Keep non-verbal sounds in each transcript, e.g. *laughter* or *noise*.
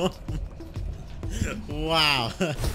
*laughs* wow. *laughs*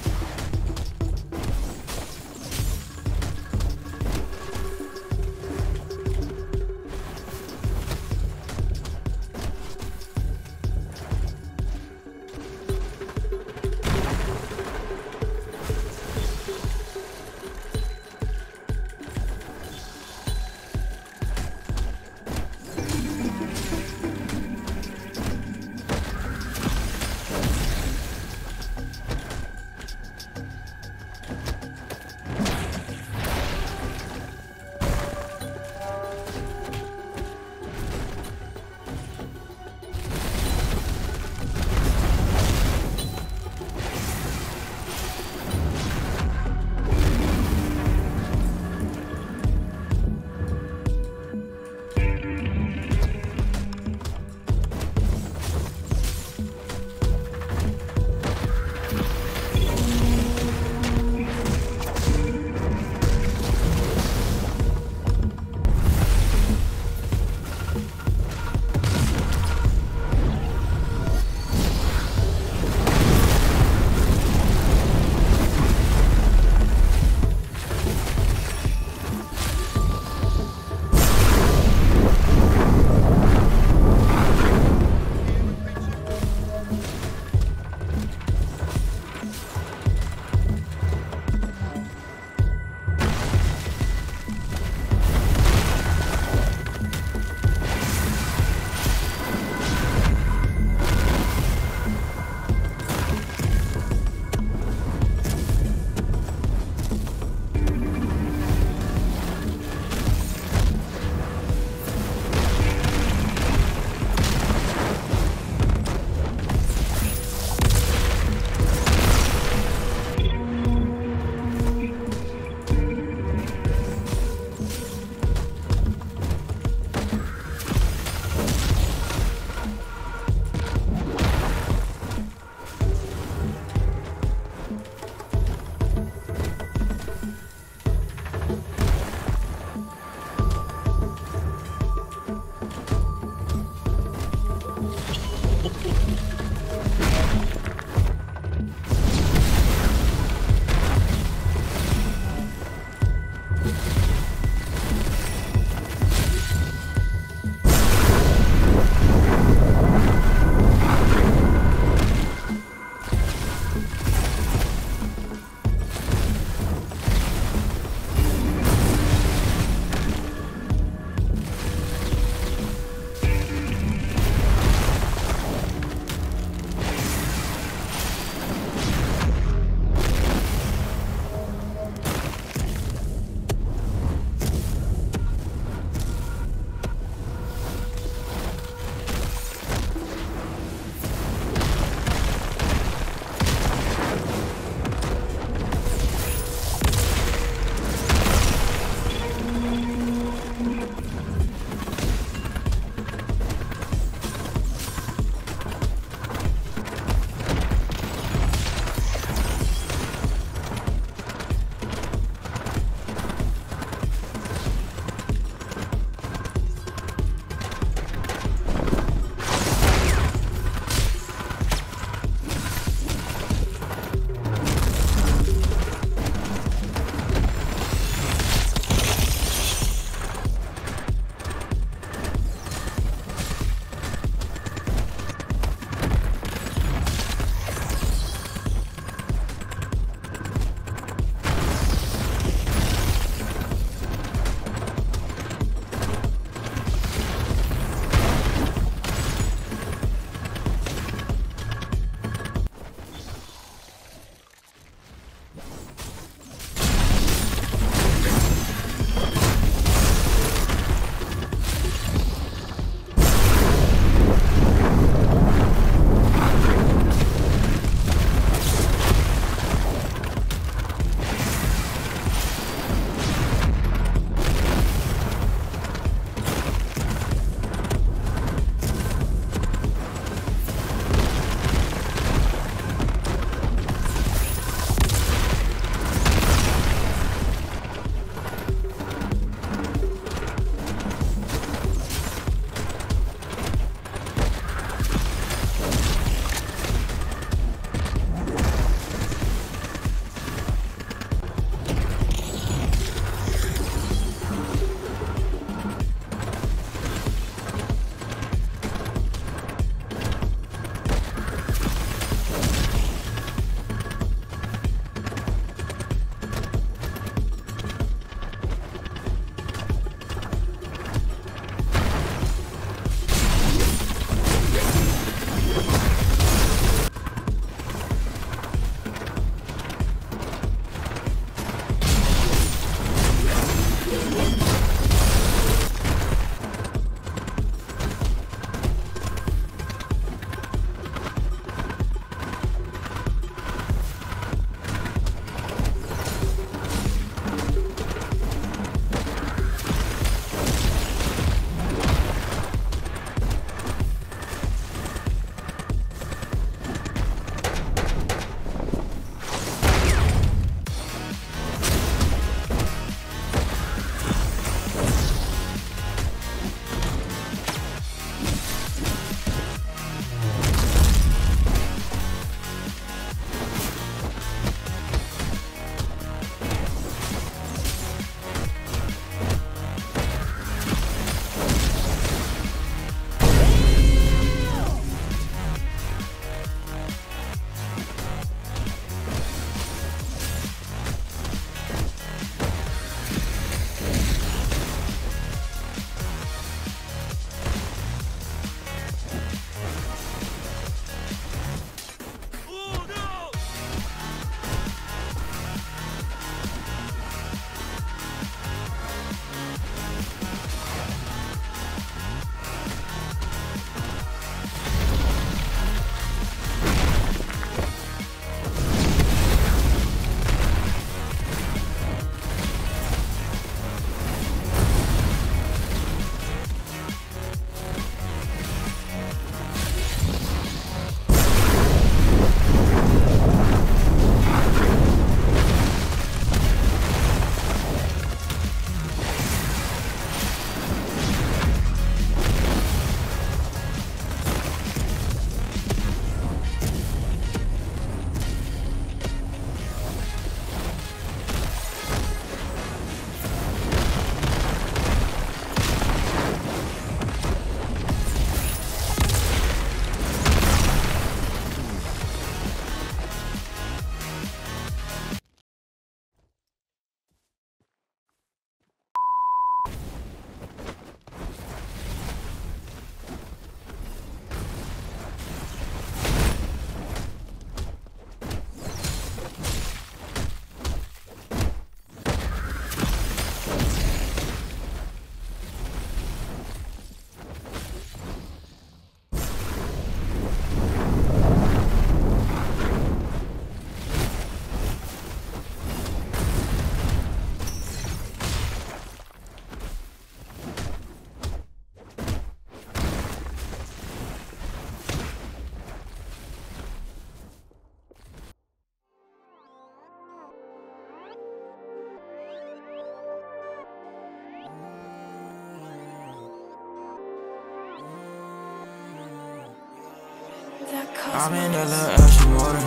I'm in that little ocean water,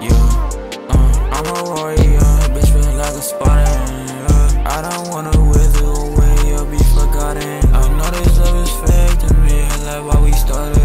yeah. Uh, I'm a warrior, bitch, feel like a Spartan. Yeah. I don't wanna wither away or be forgotten. I know this love is fake to me, like why we started.